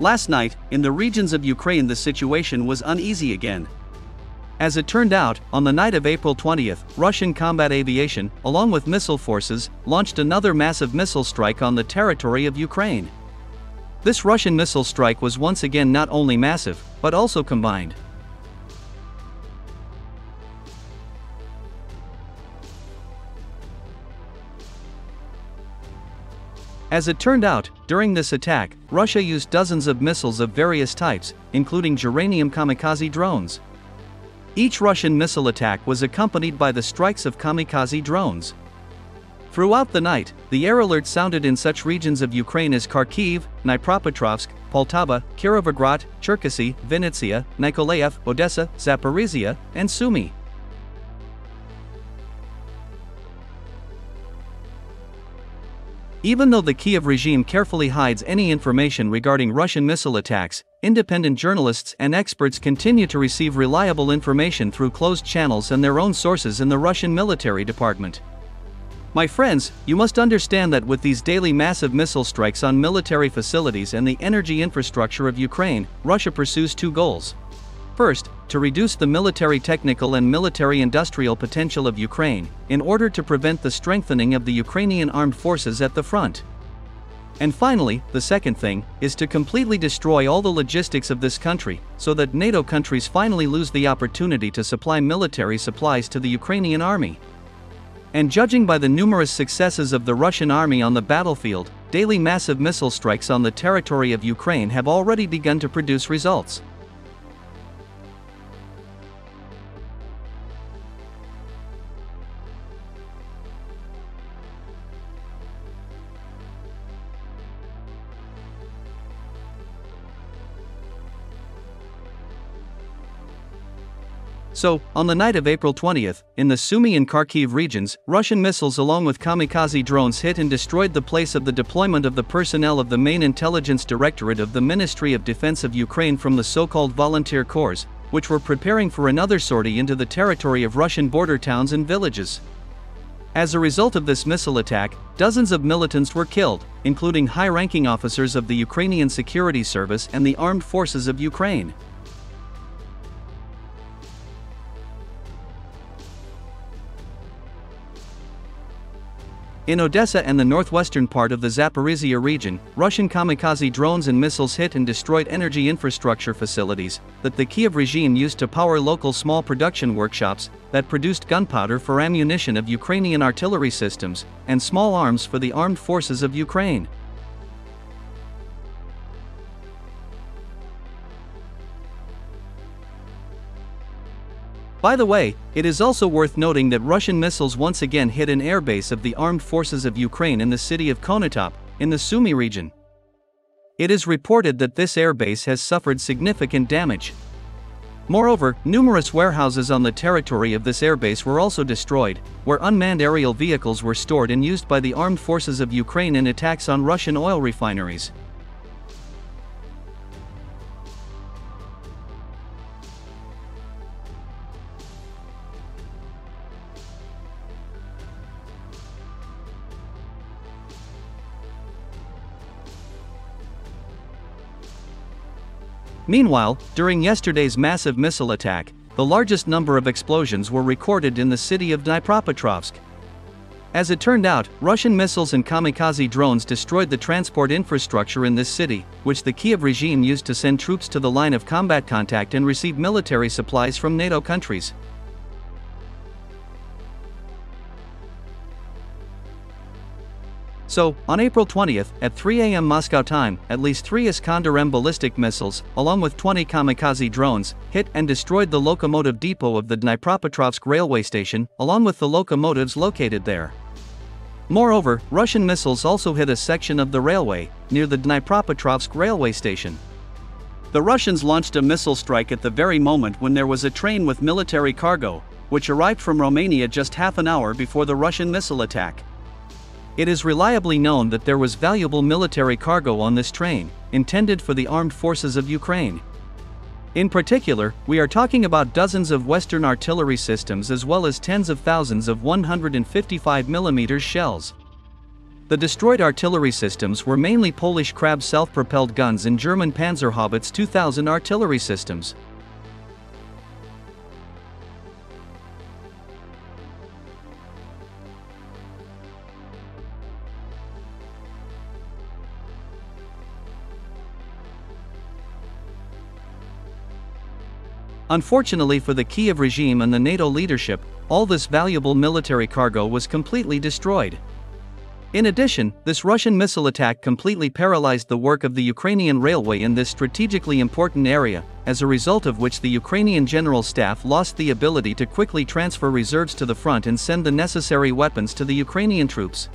Last night, in the regions of Ukraine, the situation was uneasy again. As it turned out, on the night of April 20th, Russian combat aviation, along with missile forces, launched another massive missile strike on the territory of Ukraine. This Russian missile strike was once again not only massive, but also combined. As it turned out, during this attack, Russia used dozens of missiles of various types, including geranium kamikaze drones. Each Russian missile attack was accompanied by the strikes of kamikaze drones. Throughout the night, the air alert sounded in such regions of Ukraine as Kharkiv, Dnipropetrovsk, Poltava, Kirovograd, Cherkasy, Vinnytsia, Nikolaev, Odessa, Zaporizhia, and Sumy. Even though the Kiev regime carefully hides any information regarding Russian missile attacks, independent journalists and experts continue to receive reliable information through closed channels and their own sources in the Russian military department. My friends, you must understand that with these daily massive missile strikes on military facilities and the energy infrastructure of Ukraine, Russia pursues two goals. First, to reduce the military technical and military industrial potential of Ukraine, in order to prevent the strengthening of the Ukrainian armed forces at the front. And finally, the second thing, is to completely destroy all the logistics of this country, so that NATO countries finally lose the opportunity to supply military supplies to the Ukrainian army. And judging by the numerous successes of the Russian army on the battlefield, daily massive missile strikes on the territory of Ukraine have already begun to produce results. So, on the night of April 20th, in the Sumy and Kharkiv regions, Russian missiles along with kamikaze drones hit and destroyed the place of the deployment of the personnel of the main intelligence directorate of the Ministry of Defense of Ukraine from the so-called volunteer corps, which were preparing for another sortie into the territory of Russian border towns and villages. As a result of this missile attack, dozens of militants were killed, including high-ranking officers of the Ukrainian Security Service and the Armed Forces of Ukraine. In Odessa and the northwestern part of the Zaporizhia region, Russian kamikaze drones and missiles hit and destroyed energy infrastructure facilities that the Kiev regime used to power local small production workshops that produced gunpowder for ammunition of Ukrainian artillery systems and small arms for the armed forces of Ukraine. By the way, it is also worth noting that Russian missiles once again hit an airbase of the armed forces of Ukraine in the city of Konotop, in the Sumy region. It is reported that this airbase has suffered significant damage. Moreover, numerous warehouses on the territory of this airbase were also destroyed, where unmanned aerial vehicles were stored and used by the armed forces of Ukraine in attacks on Russian oil refineries. Meanwhile, during yesterday's massive missile attack, the largest number of explosions were recorded in the city of Dnipropetrovsk. As it turned out, Russian missiles and kamikaze drones destroyed the transport infrastructure in this city, which the Kiev regime used to send troops to the line of combat contact and receive military supplies from NATO countries. So, on April 20th, at 3 am Moscow time, at least three Iskander-M ballistic missiles, along with 20 kamikaze drones, hit and destroyed the locomotive depot of the Dnipropetrovsk railway station, along with the locomotives located there. Moreover, Russian missiles also hit a section of the railway, near the Dnipropetrovsk railway station. The Russians launched a missile strike at the very moment when there was a train with military cargo, which arrived from Romania just half an hour before the Russian missile attack. It is reliably known that there was valuable military cargo on this train, intended for the armed forces of Ukraine. In particular, we are talking about dozens of Western artillery systems as well as tens of thousands of 155mm shells. The destroyed artillery systems were mainly Polish Krab self-propelled guns and German Panzerhaubitze 2000 artillery systems. Unfortunately for the Kiev regime and the NATO leadership, all this valuable military cargo was completely destroyed. In addition, this Russian missile attack completely paralyzed the work of the Ukrainian railway in this strategically important area, as a result of which the Ukrainian General Staff lost the ability to quickly transfer reserves to the front and send the necessary weapons to the Ukrainian troops.